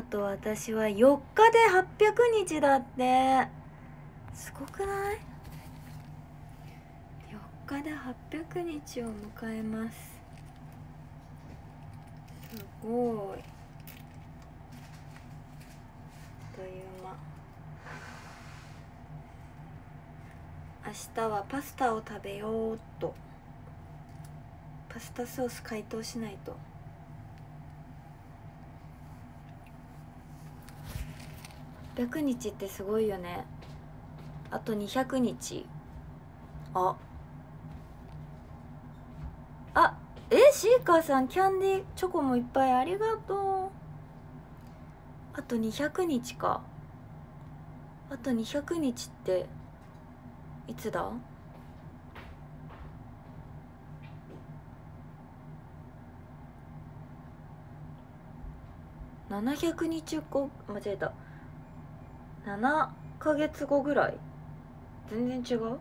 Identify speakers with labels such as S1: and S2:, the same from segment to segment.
S1: あと私は4日で800日だって。すごくない ?4 日で800日を迎えます。すごい。という間。明日はパスタを食べようっと。パスタソース解凍しないと。100日ってすごいよね。あと200日。あ。あえシーカーさんキャンディーチョコもいっぱいありがとう。あと200日か。あと200日っていつだ？700日後？間違えた。7ヶ月後ぐらい？全然違う？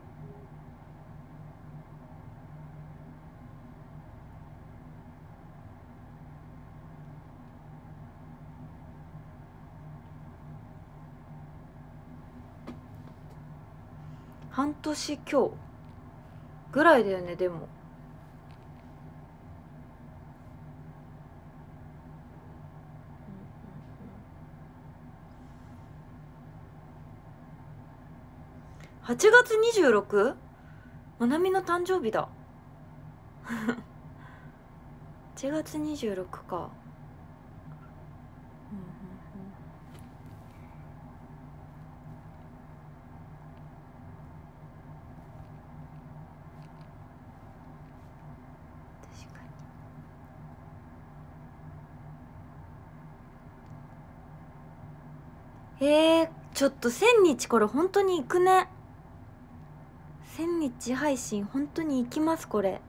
S1: 半年今日ぐらいだよねでも。8月 26? まなみの誕生日だ。8月26か。確かに。えー、ちょっと1000日これ本当に行くね。1000日配信本当に行きますこれ。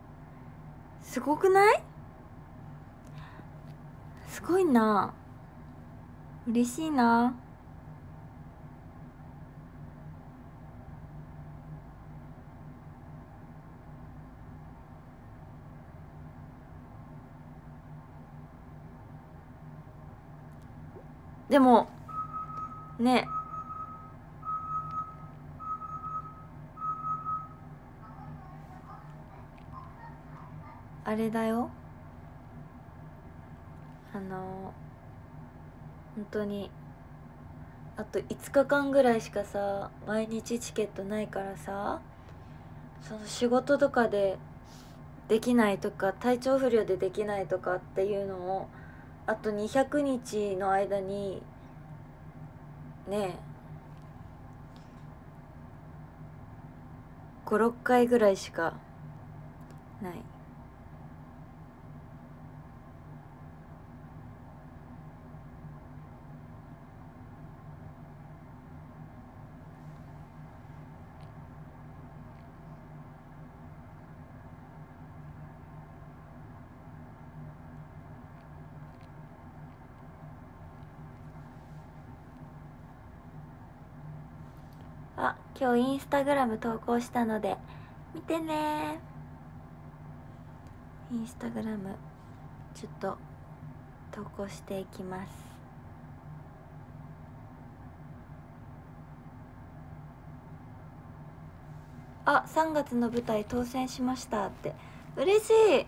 S1: すごくない？すごいな。嬉しいな。でもねあれだよ。あの本当にあと5日間ぐらいしかさ毎日チケットないからさその仕事とかでできないとか体調不良でできないとかっていうのをあと200日の間にねえ56回ぐらいしかない。あ今日インスタグラム投稿したので見てね。インスタグラムちょっと投稿していきます。あ3月の舞台当選しましたって。嬉しい。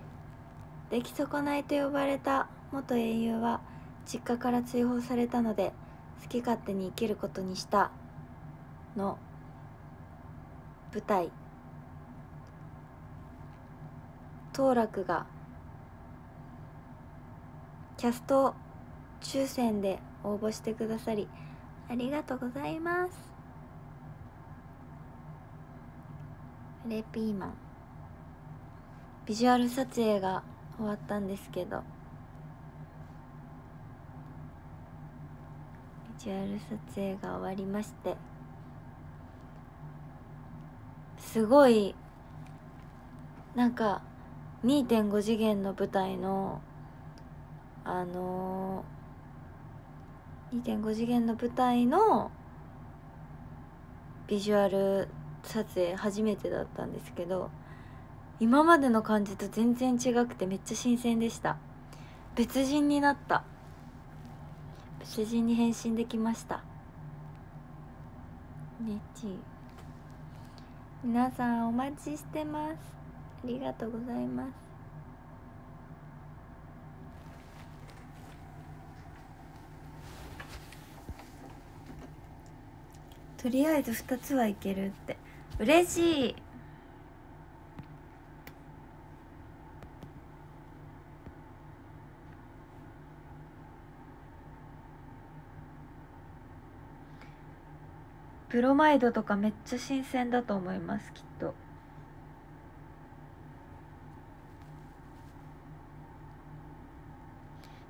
S1: 出来損ないと呼ばれた元英雄は実家から追放されたので好き勝手に生きることにした。の舞台。当落がキャスト抽選で応募してくださりありがとうございます。レピーマン。ビジュアル撮影が終わったんですけど。ビジュアル撮影が終わりまして。すごいなんか2.5次元の舞台のあのー、2.5次元の舞台のビジュアル撮影初めてだったんですけど今までの感じと全然違くてめっちゃ新鮮でした。別人になった。主人に返信できました。ねち皆さんお待ちしてます。ありがとうございます。とりあえず2つはいけるって。嬉しい。ブロマイドとかめっちゃ新鮮だと思いますきっと。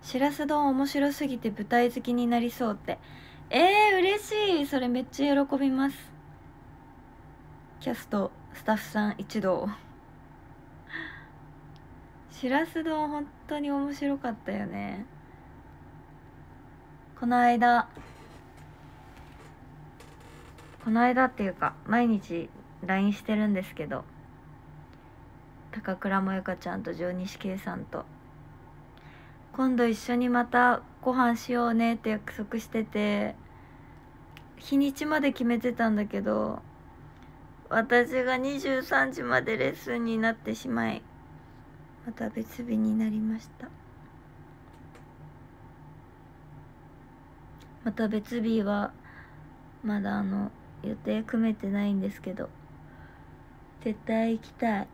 S1: しらす丼面白すぎて舞台好きになりそうって。えー、嬉しい。それめっちゃ喜びます。キャストスタッフさん一同。しらす丼本当に面白かったよね。この間この間っていうか毎日 LINE してるんですけど高倉萌香ちゃんと上西圭さんと。今度一緒にまたご飯しようねって約束してて日にちまで決めてたんだけど私が23時までレッスンになってしまいまた別日になりました。また別日はまだあの予定組めてないんですけど絶対行きたい。